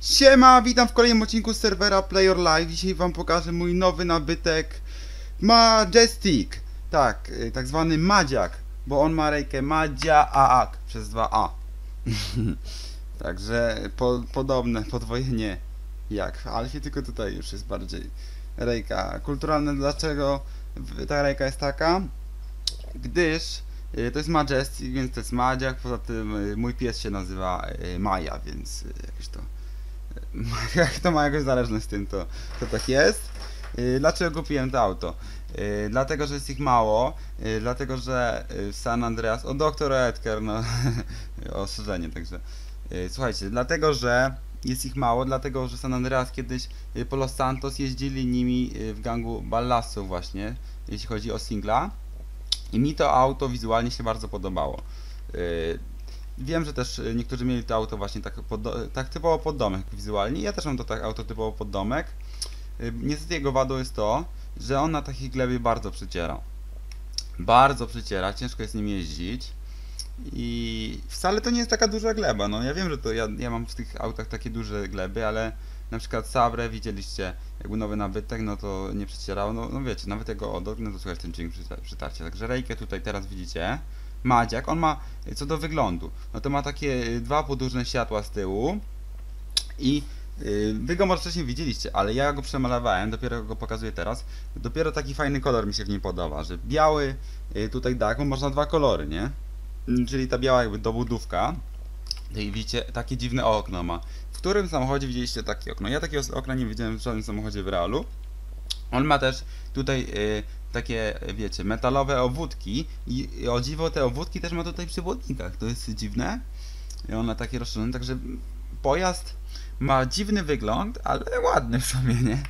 Siema, witam w kolejnym odcinku serwera Play Your Life. Dzisiaj wam pokażę mój nowy nabytek Majestic. Tak, y, tak zwany Madziak, bo on ma rejkę Madzia Aak przez 2A. Także po, podobne podwojenie jak w Alfie, tylko tutaj już jest bardziej rejka kulturalna. Dlaczego ta rejka jest taka? Gdyż y, to jest Majestic, więc to jest Madziak. Poza tym y, mój pies się nazywa Maja, więc jakoś to jak to ma jakąś zależność z tym, to, to tak jest. Yy, Dlaczego kupiłem to auto? Yy, Dlatego, że jest ich mało, yy, dlatego, że San Andreas, o doktor Edgar, no, ostrzeżenie, także, słuchajcie, dlatego, że jest ich mało, dlatego, że San Andreas kiedyś po Los Santos jeździli nimi w gangu ballasów właśnie, jeśli chodzi o singla i mi to auto wizualnie się bardzo podobało. Wiem, że też y, niektórzy mieli to auto właśnie tak, pod, tak typowo pod domek wizualnie. Ja też mam to tak auto typowo pod domek. Y, Niestety jego wadą jest to, że on na takiej glebie bardzo przyciera. Bardzo przyciera, ciężko jest nim jeździć. I wcale to nie jest taka duża gleba. No ja wiem, że to ja, ja mam w tych autach takie duże gleby, ale na przykład Sabre widzieliście, jakby nowy nabytek, no to nie przecierał. No, no wiecie, nawet jego odok, no to słuchaj ten dźwięk przy, przytarcie. Także rejkę tutaj teraz widzicie. Madziak, on ma y, co do wyglądu, no to ma takie y, dwa podłużne światła z tyłu i y, wy go może wcześniej widzieliście, ale ja go przemalowałem, dopiero go pokazuję teraz. Dopiero taki fajny kolor mi się w nim podoba, że biały tutaj dach, bo można dwa kolory, nie? Mm, Czyli ta biała jakby dobudówka. I widzicie, takie dziwne okno ma. W którym samochodzie widzieliście takie okno? Ja takiego okna nie widziałem w żadnym samochodzie w realu. On ma też tutaj takie, wiecie, metalowe obwódki i, i o dziwo te obwódki też ma tutaj przy błotnikach. To jest dziwne. I one takie rozszerzone, także pojazd ma dziwny wygląd, ale ładny w sumie, nie?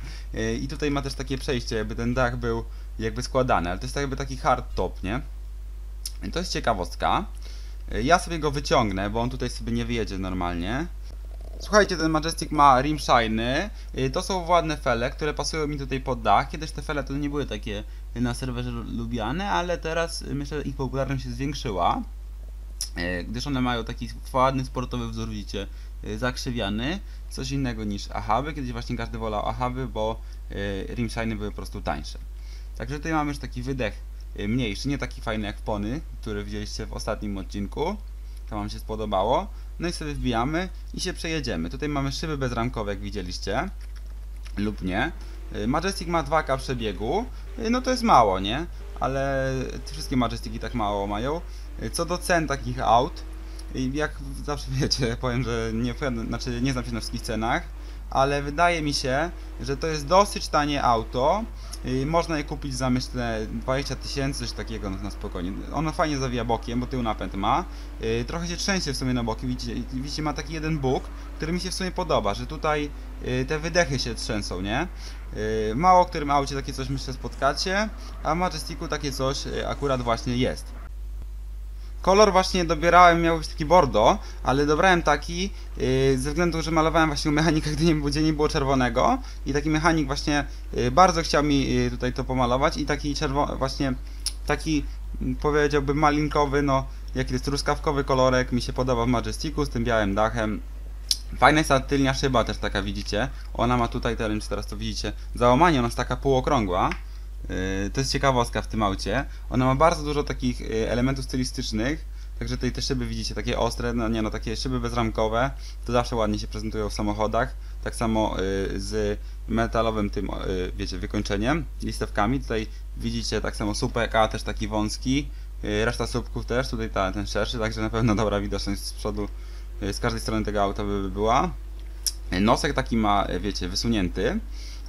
I tutaj ma też takie przejście, jakby ten dach był jakby składany, ale to jest jakby taki hard top, nie? I to jest ciekawostka. Ja sobie go wyciągnę, bo on tutaj sobie nie wyjedzie normalnie. Słuchajcie, ten Majestic ma rim shiny. Y, To są ładne fele, które pasują mi tutaj pod dach. Kiedyś te fele to nie były takie na serwerze lubiane, ale teraz y, myślę, że ich popularność się zwiększyła. Y, Gdyż one mają taki ładny sportowy wzór, widzicie, zakrzywiany. Coś innego niż Ahaby. Kiedyś właśnie każdy wolał Ahaby, bo y, rim shiny były po prostu tańsze. Także tutaj mamy już taki wydech mniejszy, nie taki fajny jak Pony, który widzieliście w ostatnim odcinku. To wam się spodobało. No i sobie wbijamy i się przejedziemy. Tutaj mamy szyby bezramkowe, jak widzieliście. Lub nie. Y, Majestic ma 2K przebiegu. Y, No to jest mało, nie? Ale wszystkie Majestiki tak mało mają. Y, Co do cen takich aut, jak zawsze wiecie, powiem, że nie, znaczy nie znam się na wszystkich cenach, ale wydaje mi się, że to jest dosyć tanie auto. Można je kupić za myślę 20 tysięcy, coś takiego na, na spokojnie. Ono fajnie zawija bokiem, bo tył napęd ma. Y, Trochę się trzęsie w sumie na boki. Widzicie, widzicie, ma taki jeden bóg, który mi się w sumie podoba, że tutaj y, te wydechy się trzęsą, nie? Y, Mało którym aucie takie coś myślę spotkacie, a w Majesticu takie coś akurat właśnie jest. Kolor właśnie dobierałem, miał być taki bordo, ale dobrałem taki yy, ze względu, że malowałem właśnie u mechanika, gdy nie, gdzie nie było czerwonego i taki mechanik właśnie yy, bardzo chciał mi yy, tutaj to pomalować i taki czerwony, właśnie taki mm, powiedziałbym malinkowy, no jaki jest truskawkowy kolorek mi się podoba w Majesticu z tym białym dachem. Fajna jest ta tylnia szyba też taka widzicie, ona ma tutaj, teraz to widzicie, załamanie, ona jest taka półokrągła. Yy, To jest ciekawostka w tym aucie. Ona ma bardzo dużo takich yy, elementów stylistycznych. Także tutaj te szyby widzicie takie ostre, no nie no, takie szyby bezramkowe. To zawsze ładnie się prezentują w samochodach. Tak samo yy, z metalowym tym, wiecie, wykończeniem, listewkami. Tutaj widzicie tak samo słupek, a też taki wąski. Reszta słupków też, tutaj ta, ten szerszy, także na pewno dobra widoczność z przodu, z każdej strony tego auta by by była. Nosek taki ma, wiecie, wysunięty.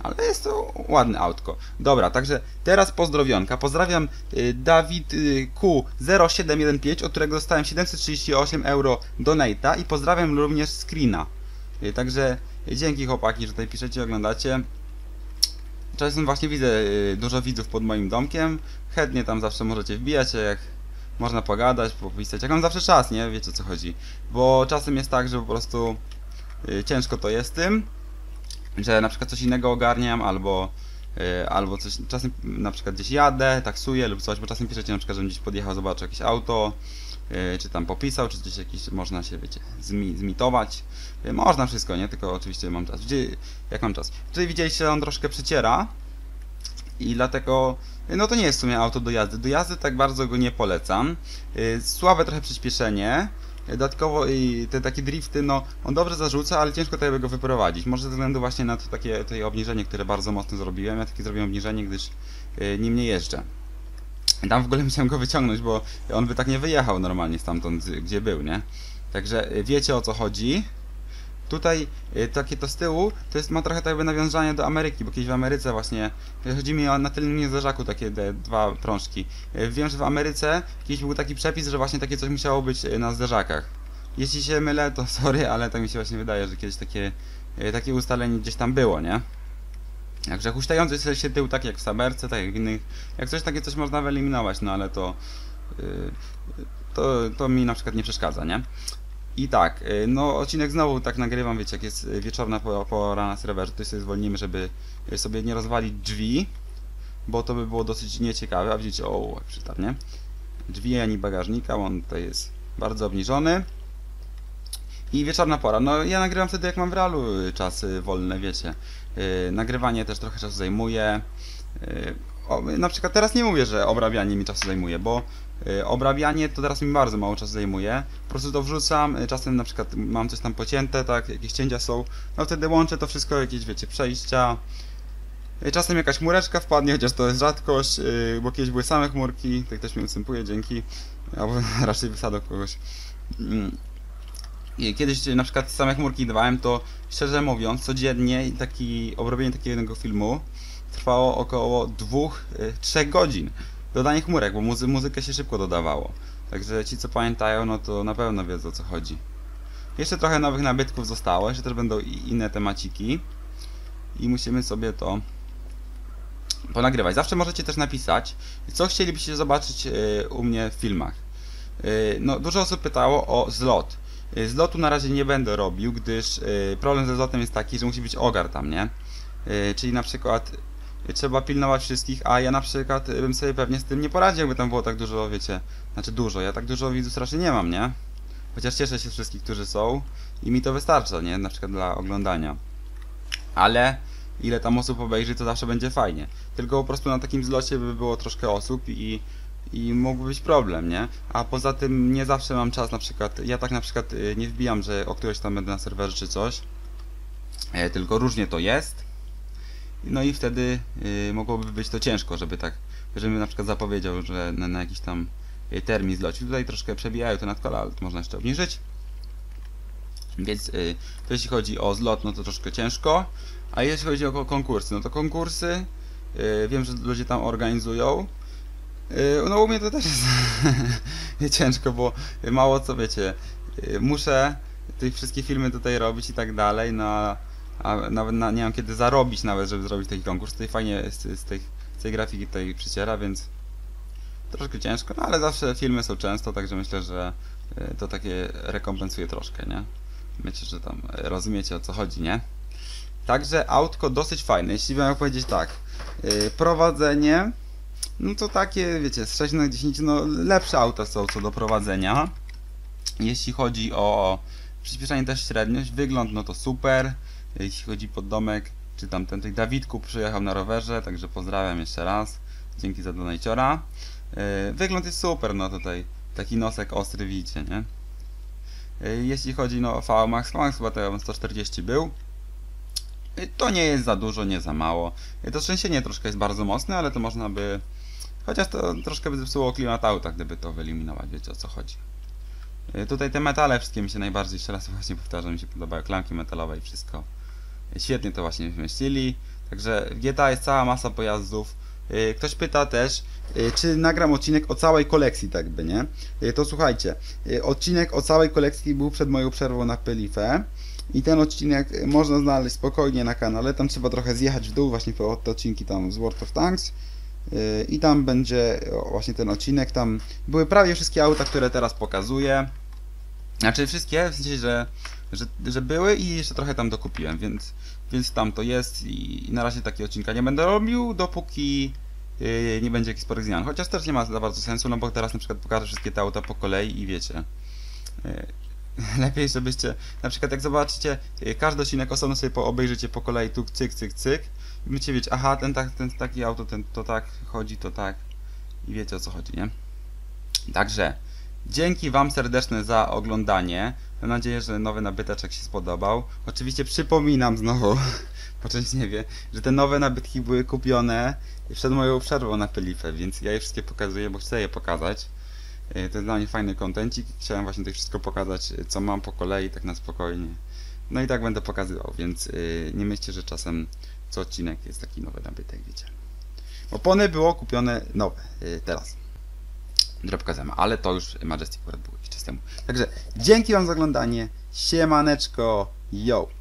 Ale jest to ładne autko. Dobra, także teraz pozdrowionka. Pozdrawiam y, Dawid y, Q0715, od którego dostałem 738 euro donata i pozdrawiam również screena. Y, Także dzięki chłopaki, że tutaj piszecie, oglądacie. Czasem właśnie widzę dużo widzów pod moim domkiem. Chętnie tam zawsze możecie wbijać, jak można pogadać, popisać. Jak mam zawsze czas, nie? Wiecie o co chodzi. Bo czasem jest tak, że po prostu ciężko to jest tym że na przykład coś innego ogarniam, albo, y, albo coś, czasem na przykład gdzieś jadę, taksuję lub coś, bo czasem piszecie na przykład, żebym gdzieś podjechał, zobaczył jakieś auto, y, czy tam popisał, czy gdzieś jakiś można się, wiecie, zmi, zmitować. Y, Można wszystko, nie? Tylko oczywiście mam czas. Gdzie, jak mam czas? Tutaj widzieliście, on troszkę przeciera i dlatego, no to nie jest w sumie auto do jazdy. Do jazdy tak bardzo go nie polecam. Słabe trochę przyspieszenie. Dodatkowo i te takie drifty, no on dobrze zarzuca, ale ciężko tutaj go wyprowadzić. Może ze względu właśnie na to takie tutaj obniżenie, które bardzo mocno zrobiłem. Ja takie zrobiłem obniżenie, gdyż y, nim nie jeżdżę. Tam w ogóle musiałem go wyciągnąć, bo on by tak nie wyjechał normalnie stamtąd, gdzie był, nie? Także y, wiecie o co chodzi. Tutaj y, takie to z tyłu, to jest ma trochę tak jakby nawiązanie do Ameryki, bo kiedyś w Ameryce właśnie, chodzi mi o na tylnym zderzaku takie te dwa prążki. Y, Wiem, że w Ameryce kiedyś był taki przepis, że właśnie takie coś musiało być y, na zderzakach. Jeśli się mylę, to sorry, ale tak mi się właśnie wydaje, że kiedyś takie, takie ustalenie gdzieś tam było, nie? Także huśtający się tył tak jak w Saberce, tak jak w innych, jak coś takie coś można wyeliminować, no ale to, to, to mi na przykład nie przeszkadza, nie? I tak, y, no odcinek znowu tak nagrywam, wiecie, jak jest wieczorna po- pora na serwerze, to sobie zwolnimy, żeby y, sobie nie rozwalić drzwi, bo to by było dosyć nieciekawe, a widzicie, o, jak przytarł, nie? Drzwi ani bagażnika, on tutaj jest bardzo obniżony. I wieczorna pora, no ja nagrywam wtedy jak mam w realu y, czasy wolne, wiecie. Nagrywanie też trochę czasu zajmuje. O, na przykład teraz nie mówię, że obrabianie mi czasu zajmuje, bo obrabianie to teraz mi bardzo mało czasu zajmuje. Po prostu to wrzucam, y, czasem na przykład mam coś tam pocięte, tak, jakieś cięcia są, no wtedy łączę to wszystko, jakieś wiecie, przejścia. Y, Czasem jakaś chmureczka wpadnie, chociaż to jest rzadkość, y, bo kiedyś były same chmurki, tak też mi ustępuje, dzięki. Albo raczej wysadzę kogoś. Mm. Kiedyś na przykład same chmurki dawałem, to szczerze mówiąc, codziennie taki obrobienie takiego jednego filmu trwało około 2-3 godzin. Dodanie chmurek, bo muzy muzykę się szybko dodawało. Także ci co pamiętają, no to na pewno wiedzą o co chodzi. Jeszcze trochę nowych nabytków zostało, jeszcze też będą inne temaciki. I musimy sobie to ponagrywać. Zawsze możecie też napisać, co chcielibyście zobaczyć y, u mnie w filmach. Y, No, dużo osób pytało o zlot. Y, Zlotu na razie nie będę robił, gdyż problem ze zlotem jest taki, że musi być ogar tam, nie? Czyli na przykład trzeba pilnować wszystkich, a ja na przykład y, bym sobie pewnie z tym nie poradził, jakby tam było tak dużo, wiecie, znaczy dużo, ja tak dużo widzów strasznie nie mam, nie? Chociaż cieszę się wszystkich, którzy są i mi to wystarcza, nie? Na przykład dla oglądania. Ale ile tam osób obejrzy, to zawsze będzie fajnie. Tylko po prostu na takim zlocie by było troszkę osób i i mógłby być problem, nie? A poza tym nie zawsze mam czas, na przykład, ja tak na przykład y, nie wbijam, że o którejś tam będę na serwerze czy coś, e, tylko różnie to jest. No i wtedy y, mogłoby być to ciężko, żeby tak, żebym na przykład zapowiedział, że na, na jakiś tam y, termin zlocił. Tutaj troszkę przebijają to nadkola, ale to można jeszcze obniżyć. Więc y, to jeśli chodzi o zlot, no to troszkę ciężko. A jeśli chodzi o ko- konkursy, no to konkursy, wiem, że ludzie tam organizują. No u mnie to też jest ciężko, bo mało co wiecie. Muszę tych wszystkie filmy tutaj robić i tak dalej, no a, nawet na, nie mam kiedy zarobić nawet, żeby zrobić taki konkurs. Tutaj fajnie z, z, tej, z tej grafiki tutaj przyciera, więc troszkę ciężko, no ale zawsze filmy są często, także myślę, że yy, to takie rekompensuje troszkę, nie? Myślę, że tam yy, rozumiecie o co chodzi, nie? Także autko dosyć fajne, jeśli miałem powiedzieć tak. Yy, prowadzenie no to takie, wiecie, z 6 na 10, no lepsze auta są co do prowadzenia. Jeśli chodzi o przyspieszenie też średniość, wygląd no to super. Jeśli chodzi pod domek, czy tam ten Dawidku przyjechał na rowerze, także pozdrawiam jeszcze raz. Dzięki za donajciora. Yy, Wygląd jest super, no tutaj taki nosek ostry widzicie, nie? Yy, Jeśli chodzi no, o VMAX, VMAX chyba to 140 był. Yy, To nie jest za dużo, nie za mało. To trzęsienie troszkę jest bardzo mocne, ale to można by Chociaż to troszkę by zepsuło klimat auta, gdyby to wyeliminować, wiecie o co chodzi. Tutaj te metale wszystkie mi się najbardziej, jeszcze raz właśnie powtarzam, mi się podobają, klamki metalowe i wszystko. Świetnie to właśnie wymyślili. Także w GTA jest cała masa pojazdów. Yy, Ktoś pyta też, yy, czy nagram odcinek o całej kolekcji, tak by, nie? Yy, To słuchajcie, odcinek o całej kolekcji był przed moją przerwą na Pelifę. I ten odcinek można znaleźć spokojnie na kanale. Tam trzeba trochę zjechać w dół, właśnie po te odcinki tam z World of Tanks. I tam będzie właśnie ten odcinek. Tam były prawie wszystkie auta, które teraz pokazuję. Znaczy wszystkie, w sensie, że, że, że były i jeszcze trochę tam dokupiłem, więc, więc tam to jest i, i na razie takiego odcinka nie będę robił, dopóki yy, nie będzie jakichś sporych zmian. Chociaż też nie ma za bardzo sensu, no bo teraz na przykład pokażę wszystkie te auta po kolei i wiecie. Yy, lepiej, żebyście, na przykład jak zobaczycie yy, każdy odcinek osobno sobie po, obejrzycie po kolei, tu cyk, cyk, cyk i będziecie wiedzieć, aha, ten, tak, ten taki auto, ten to tak chodzi, to tak i wiecie o co chodzi, nie? Także dzięki Wam serdeczne za oglądanie. Mam nadzieję, że nowy nabyteczek się spodobał. Oczywiście przypominam znowu, bo część nie wie, że te nowe nabytki były kupione przed moją przerwą na Pelifę, więc ja je wszystkie pokazuję, bo chcę je pokazać. Yy, To jest dla mnie fajny kontencik. Chciałem właśnie tutaj wszystko pokazać, yy, co mam po kolei, tak na spokojnie. No i tak będę pokazywał, więc yy, nie myślcie, że czasem co odcinek jest taki nowy nabytek, wiecie. Opony było kupione nowe, teraz. Które pokazałem, ale to już Majestic akurat było jakiś czas temu. Także dzięki Wam za oglądanie. Siemaneczko. Yo.